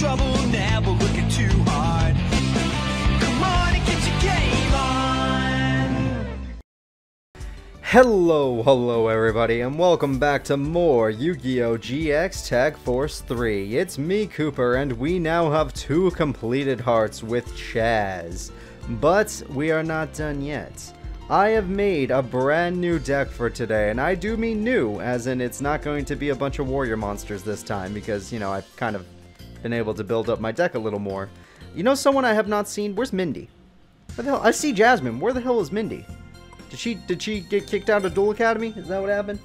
trouble, looking too hard. Come on and get your game on. Hello, hello everybody, and welcome back to more Yu-Gi-Oh! GX Tag Force 3. It's me, Cooper, and we now have two completed hearts with Chaz. But we are not done yet. I have made a brand new deck for today, and I do mean new, as in it's not going to be a bunch of warrior monsters this time, because, you know, I've kind of been able to build up my deck a little more. You know someone I have not seen? Where's Mindy? Where the hell? I see Jasmine. Where the hell is Mindy? Did she did she get kicked out of Duel Academy? Is that what happened?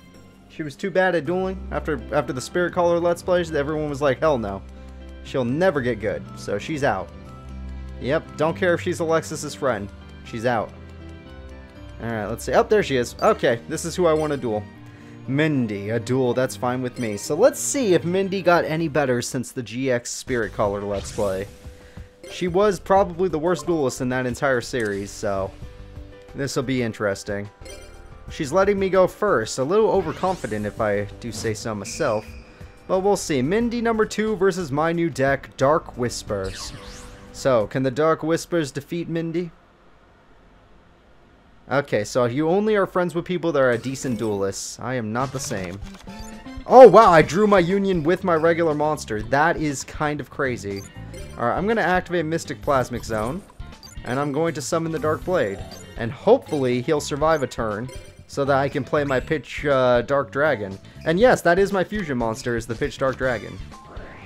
She was too bad at dueling after after the Spirit Caller Let's Plays. Everyone was like, hell no, she'll never get good. So she's out. Yep, don't care if she's Alexis's friend. She's out. All right, let's see. Oh, there she is. Okay, this is who I want to duel. Mindy, a duel. That's fine with me. So let's see if Mindy got any better since the GX Spirit Caller Let's Play. She was probably the worst duelist in that entire series, so this will be interesting. She's letting me go first, a little overconfident if I do say so myself. But we'll see. Mindy number 2 versus my new deck, Dark Whispers. So, can the Dark Whispers defeat Mindy? Okay, so you only are friends with people that are a decent duelists. I am not the same. Oh, wow, I drew my union with my regular monster. That is kind of crazy. Alright, I'm going to activate Mystic Plasmic Zone. And I'm going to summon the Dark Blade. And hopefully he'll survive a turn so that I can play my Pitch uh, Dark Dragon. And yes, that is my fusion monster, is the Pitch Dark Dragon.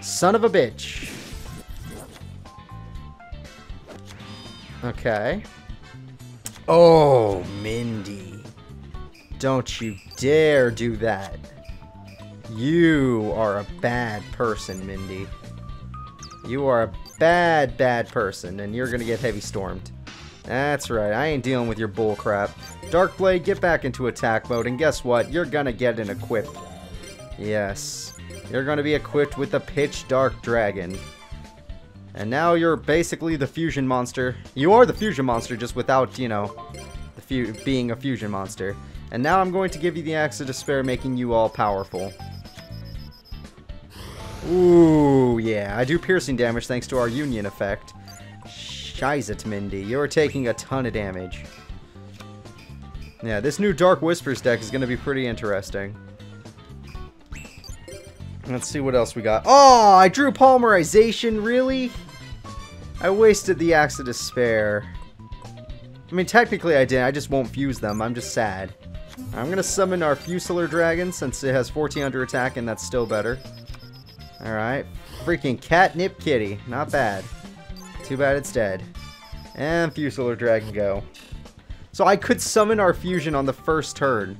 Son of a bitch. Okay. Oh, Mindy. Don't you dare do that. You are a bad person, Mindy. You are a bad, bad person, and you're gonna get heavy stormed. That's right, I ain't dealing with your bullcrap. Darkblade, get back into attack mode, and guess what? You're gonna get an equip. Yes. You're gonna be equipped with the Pitch Dark Dragon. And now you're basically the fusion monster. You are the fusion monster, just without, you know, the fu being a fusion monster. And now I'm going to give you the Axe of Despair, making you all powerful. Ooh, yeah. I do piercing damage thanks to our union effect. Shizet, Mindy. You're taking a ton of damage. Yeah, this new Dark Whispers deck is going to be pretty interesting. Let's see what else we got. Oh, I drew Polymerization, really? I wasted the Axe of Despair. I mean, technically I did. I just won't fuse them. I'm just sad. I'm going to summon our Fusilier Dragon since it has 1400 attack and that's still better. Alright. Freaking Catnip Kitty. Not bad. Too bad it's dead. And Fusilier Dragon go. So I could summon our fusion on the first turn.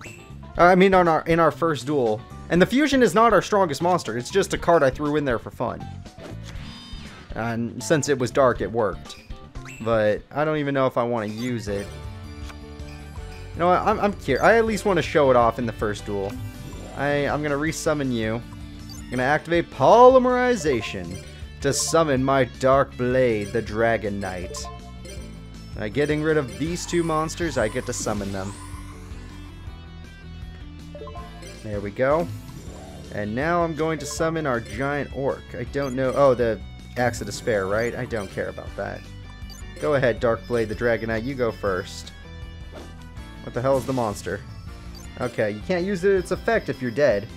Uh, I mean, on our in our first duel. And the fusion is not our strongest monster. It's just a card I threw in there for fun. And since it was dark, it worked. But I don't even know if I want to use it. You know what? I'm, I'm curious. I at least want to show it off in the first duel. I, I'm going to resummon you. I'm going to activate Polymerization to summon my Dark Blade, the Dragon Knight. By getting rid of these two monsters, I get to summon them. There we go. And now I'm going to summon our giant orc. I don't know. Oh, the Axe of Despair, right? I don't care about that. Go ahead, Darkblade the Dragon Knight. You go first. What the hell is the monster? Okay, you can't use its effect if you're dead.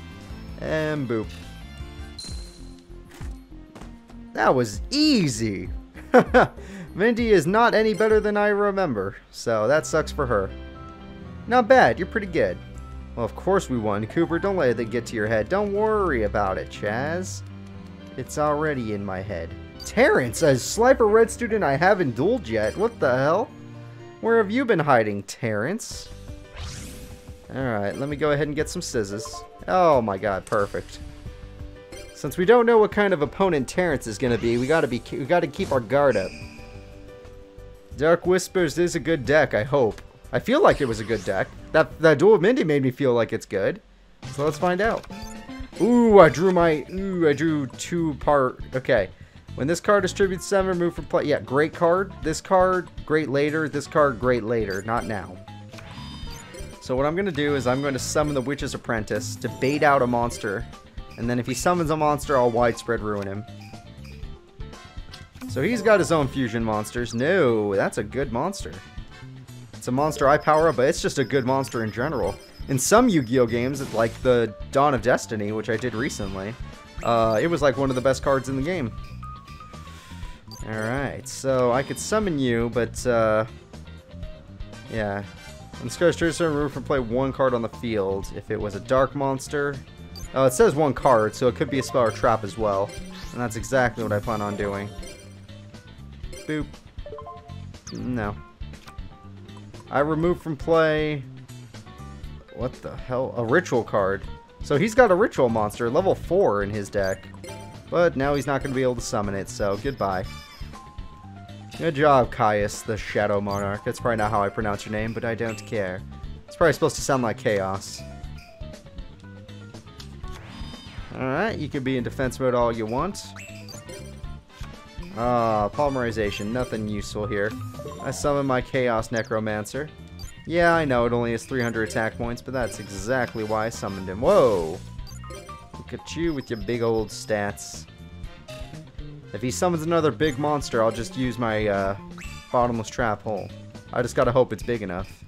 And boop. That was easy. Mindy is not any better than I remember, so that sucks for her. Not bad, you're pretty good. Well, of course we won. Cooper, don't let it get to your head. Don't worry about it, Chaz. It's already in my head. Terrence, a Slifer Red student I haven't dueled yet. What the hell? Where have you been hiding, Terrence? Alright, let me go ahead and get some scissors. Oh my god, perfect. Since we don't know what kind of opponent Terrence is gonna be, we gotta be we gotta keep our guard up. Dark Whispers is a good deck, I hope. I feel like it was a good deck. That that duel with Mindy made me feel like it's good. So let's find out. Ooh, I drew my ooh, I drew two part okay. When this card distributes seven, remove from play. Yeah, great card. This card, great later. This card, great later. Not now. So what I'm going to do is I'm going to summon the Witch's Apprentice to bait out a monster. And then if he summons a monster, I'll widespread ruin him. So he's got his own fusion monsters. No, that's a good monster. It's a monster I power up, but it's just a good monster in general. In some Yu-Gi-Oh games, like the Dawn of Destiny, which I did recently, uh, it was like one of the best cards in the game. Alright, so I could summon you, but, uh, yeah. On this card's turn, remove from play one card on the field. If it was a dark monster, oh, it says one card, so it could be a spell or trap as well. And that's exactly what I plan on doing. Boop. No. I remove from play... What the hell? A ritual card. So he's got a ritual monster, level 4 in his deck. But now he's not going to be able to summon it, so goodbye. Good job, Caius, the Shadow Monarch. That's probably not how I pronounce your name, but I don't care. It's probably supposed to sound like Chaos. Alright, you can be in defense mode all you want. Ah, polymerization. Nothing useful here. I summon my Chaos Necromancer. Yeah, I know, it only has 300 attack points, but that's exactly why I summoned him. Whoa! Look at you with your big old stats. If he summons another big monster, I'll just use my uh, bottomless trap hole. I just gotta hope it's big enough.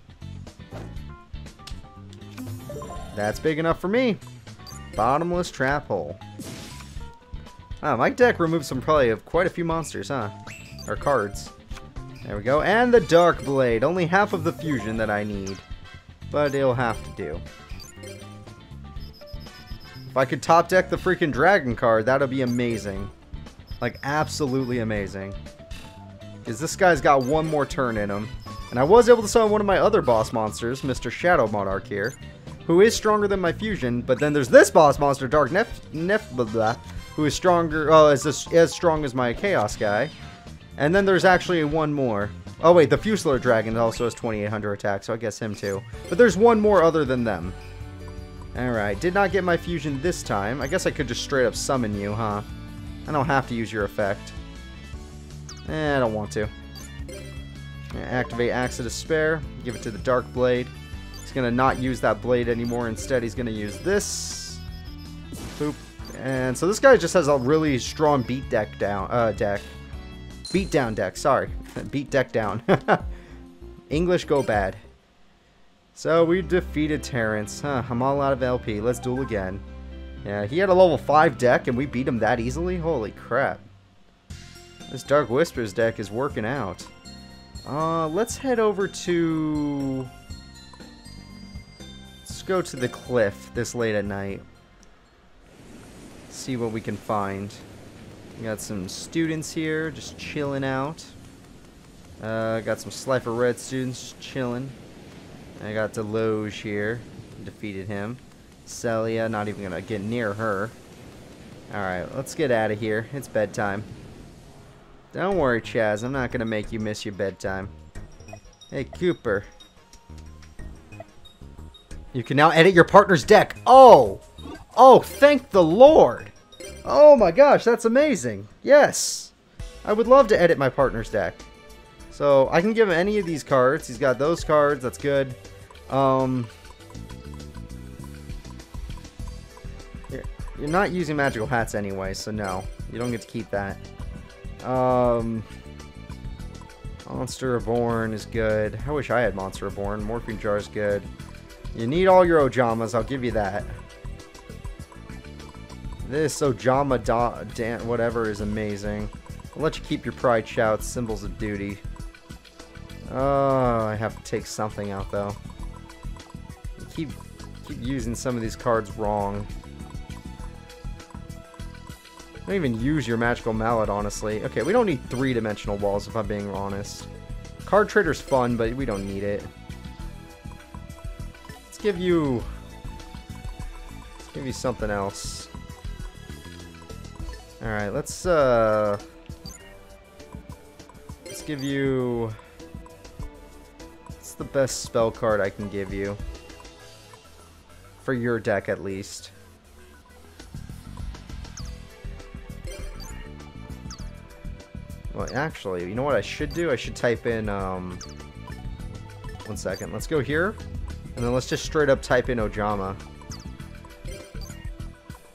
That's big enough for me. Bottomless trap hole. Ah, my deck removes some probably of quite a few monsters, huh? Or cards. There we go. And the Dark Blade. Only half of the fusion that I need. But it'll have to do. If I could top deck the freaking Dragon card, that'd be amazing. Like, absolutely amazing. Because this guy's got one more turn in him. And I was able to summon one of my other boss monsters, Mr. Shadow Monarch here. Who is stronger than my fusion, but then there's this boss monster, Dark Nef... Nef... Blah, blah, who is stronger... Oh, is this, as strong as my Chaos guy. And then there's actually one more. Oh wait, the Fusilier Dragon also has 2800 attack, so I guess him too. But there's one more other than them. Alright, did not get my fusion this time. I guess I could just straight up summon you, huh? I don't have to use your effect. Eh, I don't want to. Activate Axe of Despair. Give it to the Dark Blade. He's going to not use that blade anymore. Instead, he's going to use this. Boop. And so this guy just has a really strong beat deck down uh, deck. Beat down deck, sorry. beat deck down. English go bad. So we defeated Terrence. Huh, I'm all out of LP. Let's duel again. Yeah, he had a level 5 deck and we beat him that easily? Holy crap. This Dark Whispers deck is working out. Uh, let's head over to... Let's go to the cliff this late at night. See what we can find. We got some students here just chilling out. Uh, got some Slifer Red students chilling. I got Deloge here. Defeated him. Celia, not even gonna get near her. Alright, let's get out of here. It's bedtime. Don't worry, Chaz. I'm not gonna make you miss your bedtime. Hey, Cooper. You can now edit your partner's deck. Oh! Oh, thank the Lord! Oh my gosh, that's amazing. Yes! I would love to edit my partner's deck. So, I can give him any of these cards. He's got those cards. That's good. Um... You're not using magical hats anyway, so no. You don't get to keep that. Um... Monster Reborn is good. I wish I had Monster Reborn. Morphing Jar is good. You need all your Ojamas, I'll give you that. This Ojama da Dan whatever is amazing. I'll let you keep your pride shouts, symbols of duty. Oh, I have to take something out though. Keep keep using some of these cards wrong. Don't even use your magical mallet, honestly. Okay, we don't need three-dimensional walls, if I'm being honest. Card trader's fun, but we don't need it. Let's give you... Let's give you something else. Alright, let's, uh... Let's give you... What's the best spell card I can give you? For your deck, at least. Well, actually, you know what I should do? I should type in, um... One second. Let's go here. And then let's just straight up type in Ojama.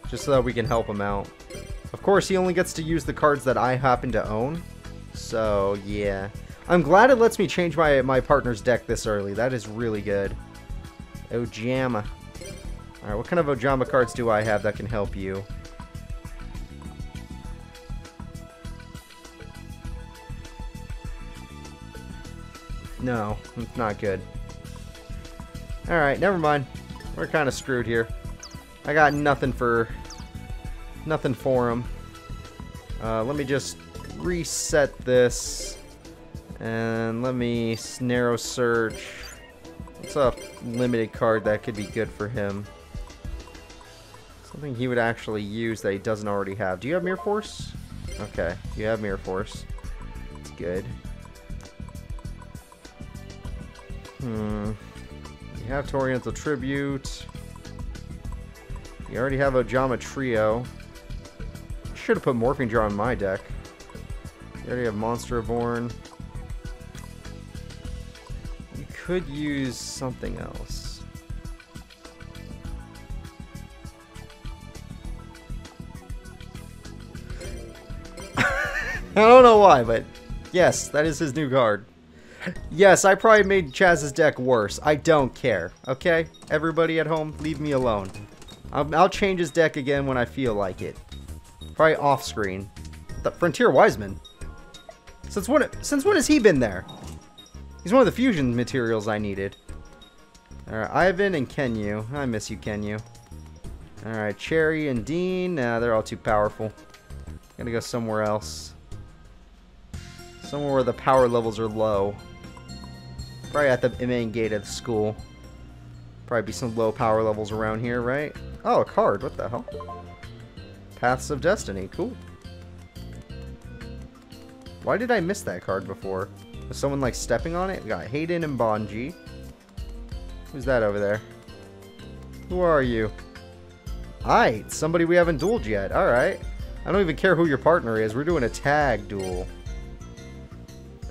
Just so that we can help him out. Of course, he only gets to use the cards that I happen to own. So, yeah. I'm glad it lets me change my, my partner's deck this early. That is really good. Ojama. Alright, what kind of Ojama cards do I have that can help you? No, it's not good. Alright, never mind. We're kind of screwed here. I got nothing for... Nothing for him. Uh, let me just reset this. And let me narrow search. What's a limited card that could be good for him? Something he would actually use that he doesn't already have. Do you have Mirror Force? Okay, you have Mirror Force. It's good. Hmm. You have Torrential Tribute. You already have Ojama Trio. Should have put Morphing Jar on my deck. You already have Monster Born. You could use something else. I don't know why, but yes, that is his new card. Yes, I probably made Chaz's deck worse. I don't care, okay? Everybody at home, leave me alone. I'll, I'll change his deck again when I feel like it. Probably off screen. The Frontier Wiseman. Since when? Since when has he been there? He's one of the fusion materials I needed. Alright, Ivan and Kenyu. I miss you, Kenyu. Alright, Cherry and Dean. Nah, they're all too powerful. Gotta go somewhere else. Somewhere where the power levels are low. Probably at the main gate of the school. Probably be some low power levels around here, right? Oh, a card. What the hell? Paths of Destiny. Cool. Why did I miss that card before? Was someone like stepping on it? We got Hayden and Bonji. Who's that over there? Who are you? Aight, somebody we haven't dueled yet. Alright. I don't even care who your partner is. We're doing a tag duel.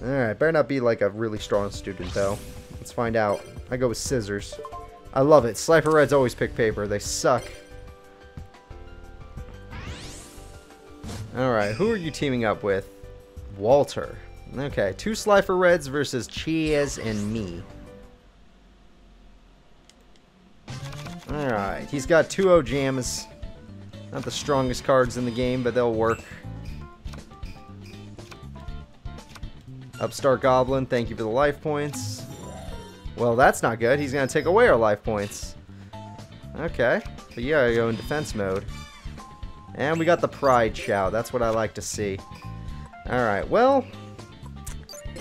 Alright, better not be like a really strong student though. Let's find out. I go with scissors. I love it. Slifer Reds always pick paper. They suck. Alright, who are you teaming up with? Walter. Okay, two Slifer Reds versus Chaz and me. Alright, he's got two Ojamas. Not the strongest cards in the game, but they'll work. Upstart Goblin, thank you for the life points. Well, that's not good. He's going to take away our life points. Okay. But yeah, I go in defense mode. And we got the Pride Shout. That's what I like to see. Alright, well...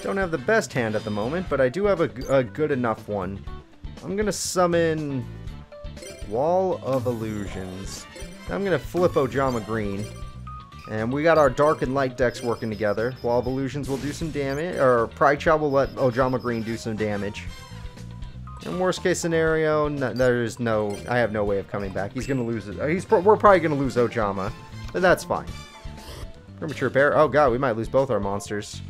Don't have the best hand at the moment, but I do have a, a good enough one. I'm to summon... Wall of Illusions. I'm to flip Ojama Green. And we got our Dark and Light decks working together. Wall of Illusions will do some damage, or Pride Shout will let Ojama Green do some damage. In worst case scenario, no, there's no, I have no way of coming back. He's gonna lose it. He's, we're probably gonna lose Ojama, but that's fine. Premature Burial. Oh god, we might lose both our monsters.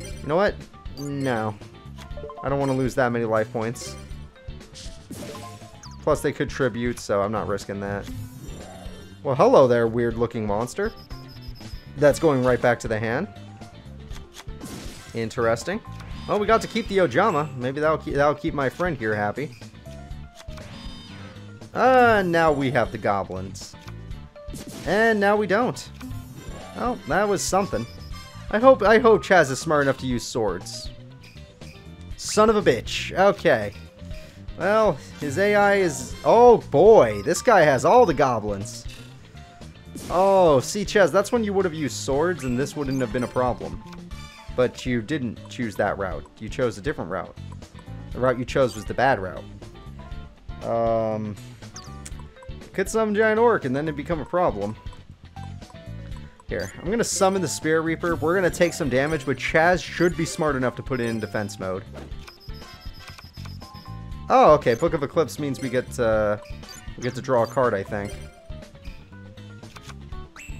You know what? No, I don't want to lose that many life points. Plus, they could tribute, so I'm not risking that. Well, hello there, weird-looking monster. That's going right back to the hand. Interesting. Well, we got to keep the Ojama. Maybe that'll keep, that'll keep my friend here happy. Uh, now we have the goblins. And now we don't. Oh, that was something. I hope I hope Chaz is smart enough to use swords. Son of a bitch. Okay. Well, his AI is... Oh, boy. This guy has all the goblins. Oh, see, Chaz, that's when you would have used swords, and this wouldn't have been a problem. But you didn't choose that route. You chose a different route. The route you chose was the bad route. Um, could summon Giant Orc, and then it become a problem. Here, I'm to summon the Spirit Reaper. We're to take some damage, but Chaz should be smart enough to put it in defense mode. Oh, okay. Book of Eclipse means we get, uh, we get to draw a card, I think.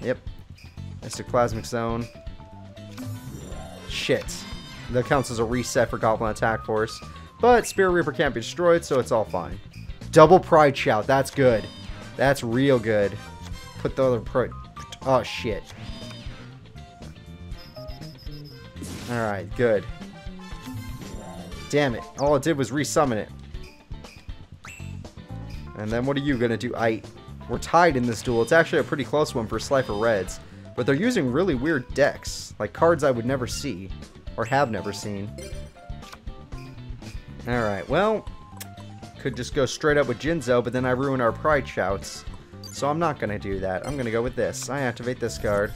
Yep. Plasmic Zone. Shit. That counts as a reset for Goblin Attack Force. But Spirit Reaper can't be destroyed, so it's all fine. Double Pride Shout. That's good. That's real good. Put the other Pride... Oh, shit. Alright, good. Damn it. All it did was resummon it. And then what are you gonna do? I... We're tied in this duel. It's actually a pretty close one for Slifer Reds. But they're using really weird decks. Like cards I would never see. Or have never seen. Alright, well... Could just go straight up with Jinzo, but then I ruin our Pride Shouts. So I'm not gonna do that. I'm gonna go with this. I activate this card.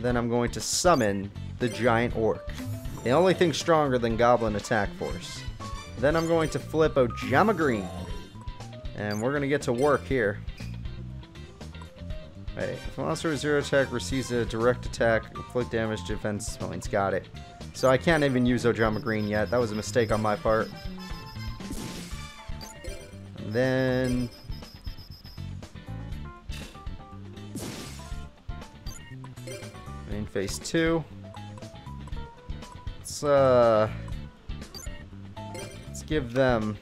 Then I'm going to summon the Giant Orc. The only thing stronger than Goblin Attack Force. Then I'm going to flip Ojama Green. And we're going to get to work here. Wait, if a monster with zero attack receives a direct attack, inflict damage defense points. Got it. So I can't even use Ojama Green yet. That was a mistake on my part. And then... Main phase 2. Let's, uh... Let's give them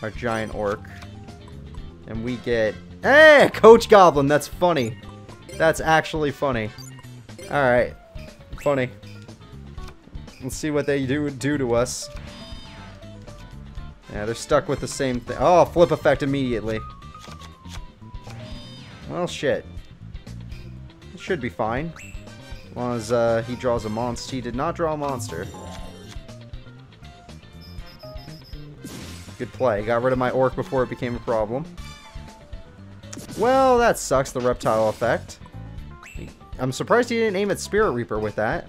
our giant orc. And we get... Hey! Coach Goblin! That's funny. That's actually funny. Alright. Funny. Let's see what they do do to us. Yeah, they're stuck with the same thing. Oh, flip effect immediately. Well, shit. It should be fine. As long as uh, he draws a monster. He did not draw a monster. Good play. Got rid of my orc before it became a problem. Well, that sucks, the reptile effect. I'm surprised he didn't aim at Spirit Reaper with that.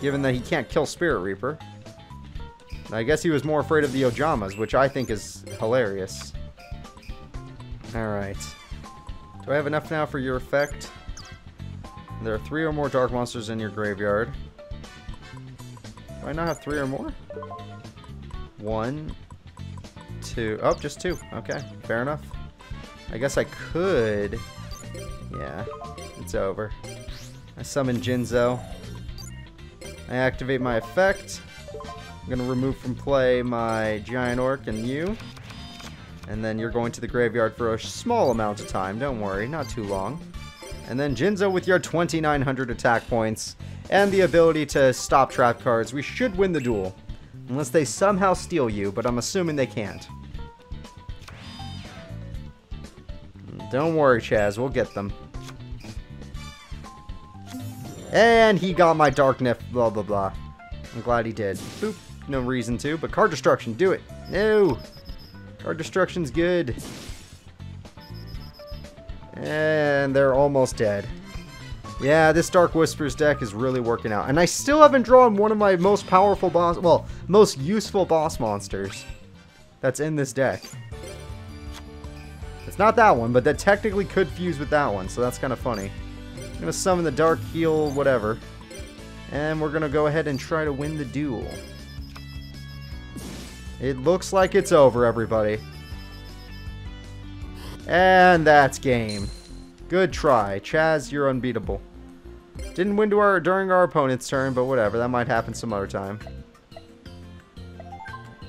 Given that he can't kill Spirit Reaper. I guess he was more afraid of the Ojamas, which I think is hilarious. Alright. Do I have enough now for your effect? There are three or more dark monsters in your graveyard. Do I not have three or more? One, two. Oh, just two. Okay, fair enough. I guess I could. Yeah, it's over. I summon Jinzo. I activate my effect. I'm going to remove from play my Giant Orc and you. And then you're going to the graveyard for a small amount of time. Don't worry, not too long. And then Jinzo with your 2,900 attack points and the ability to stop trap cards. We should win the duel. Unless they somehow steal you, but I'm assuming they can't. Don't worry, Chaz. We'll get them. And he got my Dark Nif, blah, blah, blah. I'm glad he did. Boop. No reason to, but card destruction, do it. No. Card destruction's good. And they're almost dead. Yeah, this Dark Whispers deck is really working out. And I still haven't drawn one of my most powerful boss, well, most useful boss monsters that's in this deck. Not that one, but that technically could fuse with that one, so that's kind of funny. I'm going to summon the Dark Heal, whatever. And we're going to go ahead and try to win the duel. It looks like it's over, everybody. And that's game. Good try. Chaz, you're unbeatable. Didn't win our, during our opponent's turn, but whatever. That might happen some other time.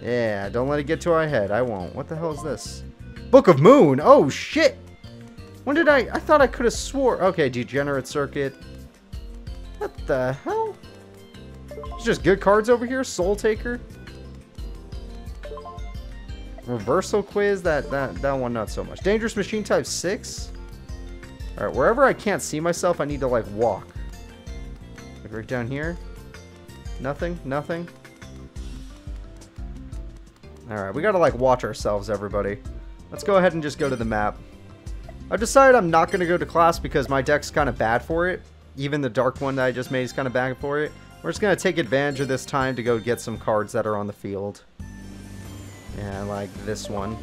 Yeah, don't let it get to our head. I won't. What the hell is this? Book of Moon! Oh, shit! When did I... I thought I could have swore... Okay, Degenerate Circuit. What the hell? It's just good cards over here? Soul Taker? Reversal Quiz? That, that, that one not so much. Dangerous Machine Type 6? Alright, wherever I can't see myself, I need to, like, walk. Like right down here. Nothing? Nothing? Alright, we gotta, like, watch ourselves, everybody. Let's go ahead and just go to the map. I've decided I'm not going to go to class because my deck's kind of bad for it. Even the dark one that I just made is kind of bad for it. We're just going to take advantage of this time to go get some cards that are on the field. Yeah, like this one.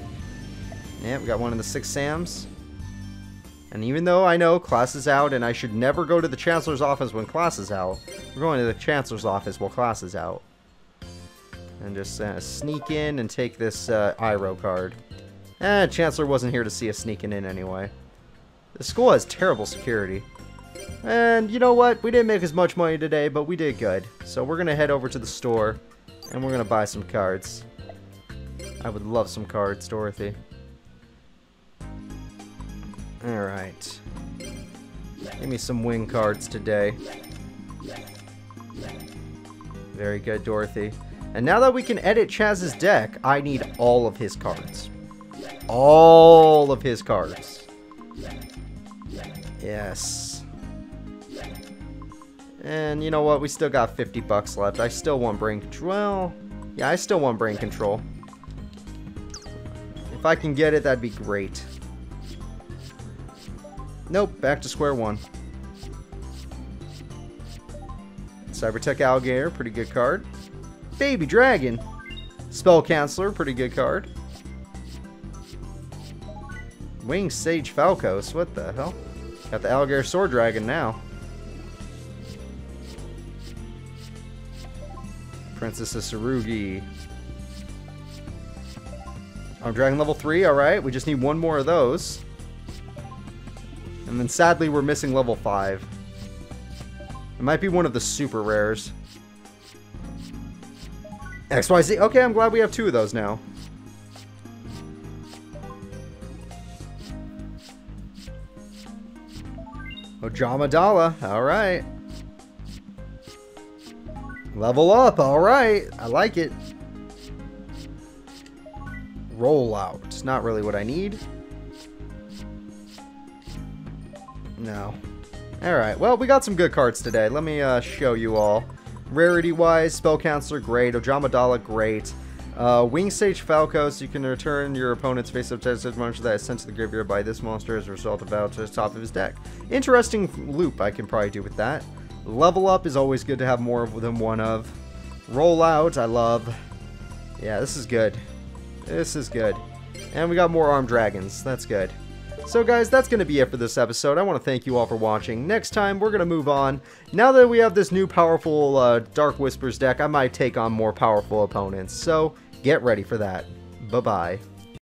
Yeah, we got one of the six Sams. And even though I know class is out and I should never go to the Chancellor's office when class is out, we're going to the Chancellor's office while class is out. And just uh, sneak in and take this uh, Iroh card. Eh, Chancellor wasn't here to see us sneaking in anyway. The school has terrible security. And you know what? We didn't make as much money today, but we did good. So we're going to head over to the store, and we're going to buy some cards. I would love some cards, Dorothy. Alright. Give me some wing cards today. Very good, Dorothy. And now that we can edit Chaz's deck, I need all of his cards. All of his cards. Yes. And you know what? We still got 50 bucks left. I still want brain control. Well, yeah, I still want brain control. If I can get it, that'd be great. Nope, back to square one. Cybertech Alligator, pretty good card. Baby Dragon. Spell Counselor, pretty good card. Wing Sage Falcos, what the hell? Got the Alligator Sword Dragon now. Princess of Tsurugi. Arm Dragon level 3, alright. We just need one more of those. And then sadly, we're missing level 5. It might be one of the super rares. XYZ. Okay, I'm glad we have two of those now. Ojamandala. Alright. Level up. Alright. I like it. Rollout. It's not really what I need. No. Alright, well, we got some good cards today. Let me uh, show you all. Rarity-wise, Spell Counselor, great. Ojamandala, great. Uh, Wing Sage Falcos, you can return your opponent's face-up test monster that is sent to the graveyard by this monster as a result of battle to the top of his deck. Interesting loop I can probably do with that. Level up is always good to have more than one of. Roll out, I love. Yeah, this is good. This is good. And we got more armed dragons. That's good. So guys, that's going to be it for this episode. I want to thank you all for watching. Next time, we're going to move on. Now that we have this new powerful uh, Dark Whispers deck, I might take on more powerful opponents. So, get ready for that. Bye-bye.